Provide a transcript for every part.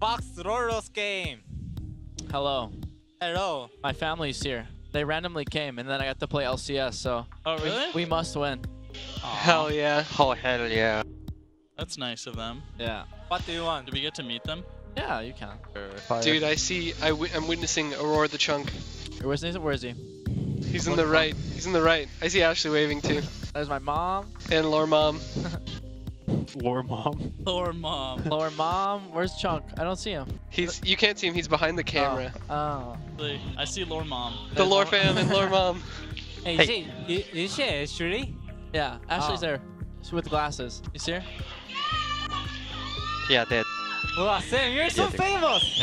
Fox Roros game. Hello. Hello. My family's here. They randomly came, and then I got to play LCS, so Oh, really? we must win. Aw, Hell yeah. Oh hell yeah. That's nice of them. Yeah. What do you want? Do we get to meet them? Yeah, you can. Dude, I see. I w- I'm witnessing Aurora the Chunk. Where's he? Where is he? He's in the right. He's in the right. I see Ashley waving too. There's my mom. And Lore Mom. Lore mom. Poor mom. Lower mom. Where's Chunk? I don't see him. He's. You can't see him. He's behind the oh. camera. Oh. Really, I see Lore mom. The Lore Fam and Lore Mom. Hey, is she, is, is she Ashley? Yeah, Ashley's Oh. there. She's with the glasses. You see her? Yeah, dead. Wow, Sam, you're so famous!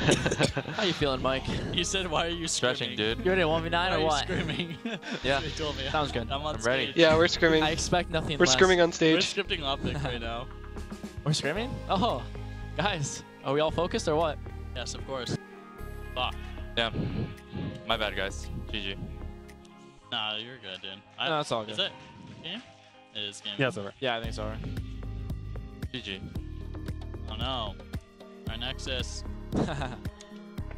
How you feeling, Mike? You said, "Why are you Stretching, screaming? dude. You ready to 1v9 or are you what? screaming? Yeah. That's what told me. Sounds good. I'm on I'm ready. stage. Yeah, we're screaming. I expect nothing We're less. scrimming on stage. We're stage. scripting OpTic right now. We're screaming? Oh, guys, are we all focused or what? Yes, of course. Fuck. Yeah. My bad, guys. GG. Nah, you're good, dude. I, No, it's all Is good. it game? It is game. Yeah, it's over. Yeah, I think it's over. GG. No. Our Nexus.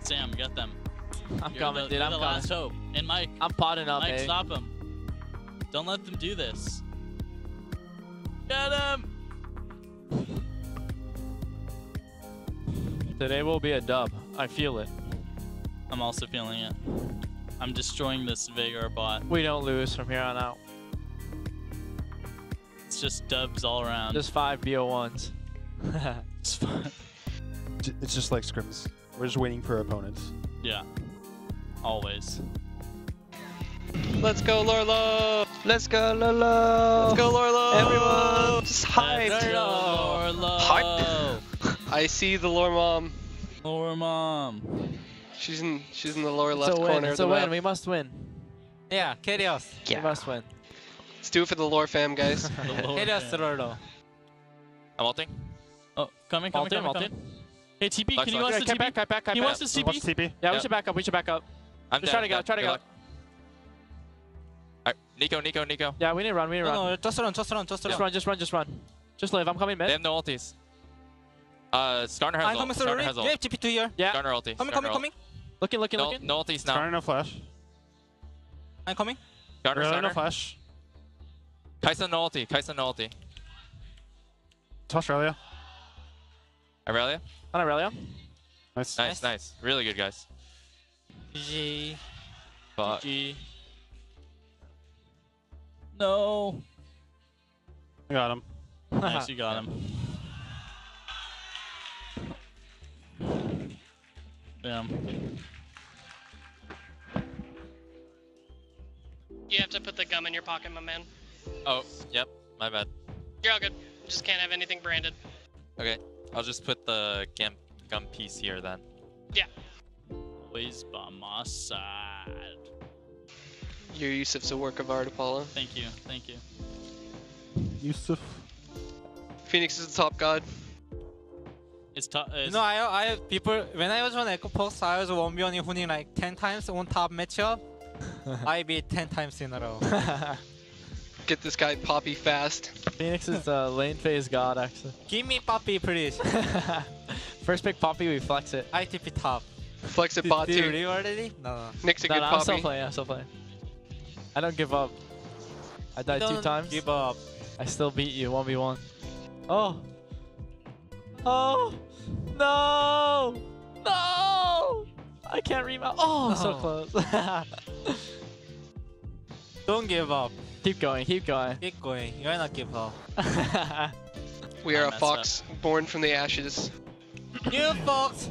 Sam, get them. I'm You're coming, the, dude. I'm the coming. last hope. And Mike, I'm potting up, Mike, baby. stop him. Don't let them do this. Get him! Today will be a dub. I feel it. I'm also feeling it. I'm destroying this Veigar bot. We don't lose from here on out. It's just dubs all around. Just five BO1s. It's fun. It's just like scrims. We're just waiting for opponents. Yeah. Always. Let's go, Lourlo. Let's go, Lolo. Let's go, Lourlo. Everyone, just Let's hype. go, Lourlo! Hype. I see the Lore Mom. Lore mom. She's in. She's in the lower it's left a win. corner It's a win. map. We must win. Yeah, Kerios. We must win. Let's do it for the Lore Fam, guys. The Lore Kerios fam. I'm ulting. Oh, coming, coming, Ulti, coming, ulti. coming. Hey, TP, Flex, can you flex. watch Yeah, the TP? back, cut back, cut He back. wants to What's TP. TP? Yeah, we should back up. We should back up. I'm Just dead, try to go, try to go. Alright, Nico, Nico, Nico. Yeah, we need to run. We need to No, run. no, just run, just run, just Just run. run, just run, just run. Just live. I'm coming They mid. have no ultis. Uh, Skarner has I'm ult. coming through. Skarner has You ult. have TP2 here. Yeah. Skarner ulti. Coming, Skarner coming, ult. coming. Looking, looking, No, looking. no ultis now. Skarner no flash. I'm coming. Skarner, Really no Skarner. flash. Kaisa no ulti. Kaisa no ulti. To Australia. Aurelia? On Aurelia. Nice. Nice, nice. Really good, guys. GG. Fuck. GG. No. I got him. Nice, you got him. Damn. You have to put the gum in your pocket, my man. Oh, yep. My bad. You're all good. Just can't have anything branded. Okay. I'll just put the gum, gum piece here then. Yeah. Always by my side. Your Yusuf's a work of art, Apollo. Thank you, thank you. Yusuf. Fenix is the top god. It's top. You know, I, I, people, when I was on Echo Fox, I was 1v1 in Huning like 10 times on top matchup. I beat 10 times in a row. Get this guy Poppy fast. Fenix is the lane phase god, actually. Give me Poppy, please. First pick Poppy, we flex it. I TP top. Flex it Did, bot did you already? No, no. Nick's a No, good no, I'm still playing. I'm still playing. I don't give up. I died 2 Don't times. Give up. I still beat you 1v1. Oh. Oh. No. No. I can't remount. Oh, so oh. close. Don't give up. Keep going. Keep going. Keep going. You're not give up. We are a messed fox born from the ashes. you Fox.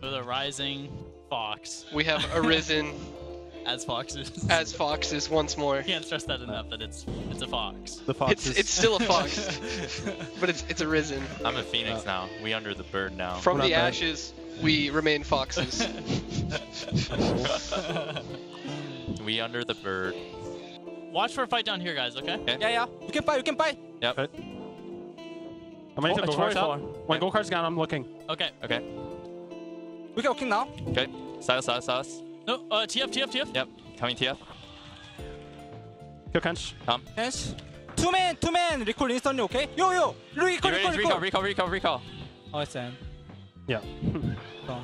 For the rising fox, We have arisen as foxes. as foxes once more. Can't stress that enough that it's it's a fox. The fox It's is it's still a fox, but it's it's arisen. I'm a phoenix uh, now. We under the bird now. From What the up, man? ashes, we remain foxes. We under the bird. Watch for a fight down here, guys. Okay. Okay. Yeah, yeah. You can buy, you can buy. Yep. How many Oh, go it's karts four, out? When go kart's gone, I'm looking. Okay. Okay. We can walking now. Okay. Sylas, Sylas, Sylas. No. Uh. TF. TF. TF. Yep. Coming TF. Kill Kench. Yes. two man, two man. Recall instantly, okay? Yo, yo. Recall, recall, recall. recall, recall, recall, recall. Oh, it's Sam. Yeah. So,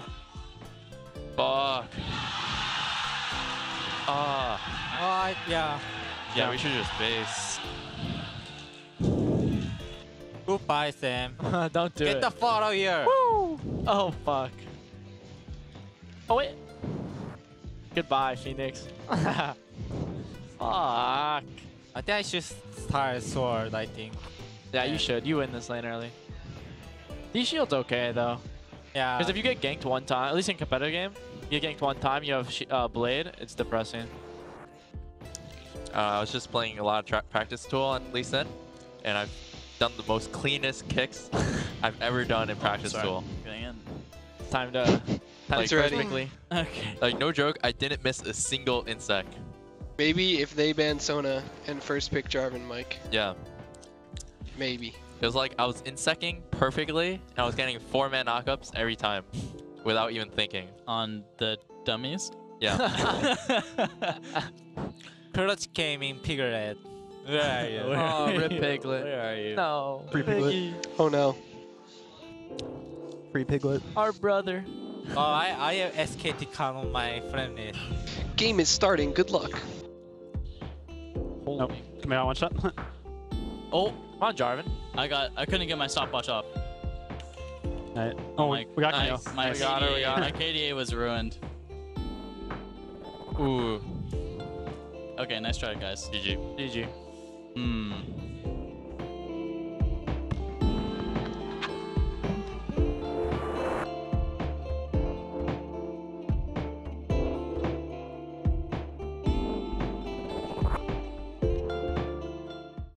Fuck. Ah. oh, I, yeah. Yeah, we should just base. Goodbye, Sam. Don't do Get it. Get the fuck out of here. Oh fuck. Oh wait. Goodbye, Fenix. fuck. I think I should start sword. I think. Yeah, Yeah. you should. You win this lane early. These shield's okay though, Yeah. because if you get ganked one time, at least in competitive game, you get ganked one time, you have uh, blade. It's depressing. Uh, I was just playing a lot of practice tool on Lee Sin, and I've done the most cleanest kicks I've ever done in practice sorry. tool. Getting in. Time to. Time Like- to ready. quickly. Okay. Like no joke, I didn't miss a single insec. Maybe if they ban Sona and first pick Jarvan, Mike. Yeah, Maybe. it was like I was insecing perfectly, and I was getting four man knockups every time, without even thinking. On the dummies. Yeah. Clutch came in Piglet. Where are you? Oh, rip Piglet. Where are you? no. Free Piglet. Piggy, Oh no. Free piglet. Our brother. oh, I, I have SKT card on my friend list. Game is starting. Good luck. Holy. Nope. here. I one shot. Oh, Come on, Jarvan. I got. I couldn't get my stopwatch off. Alright. Oh, my, we got my, Camille. my, We got her, we KDA got her. my KDA was ruined. Ooh. Okay, nice try, guys. GG. GG. Hmm.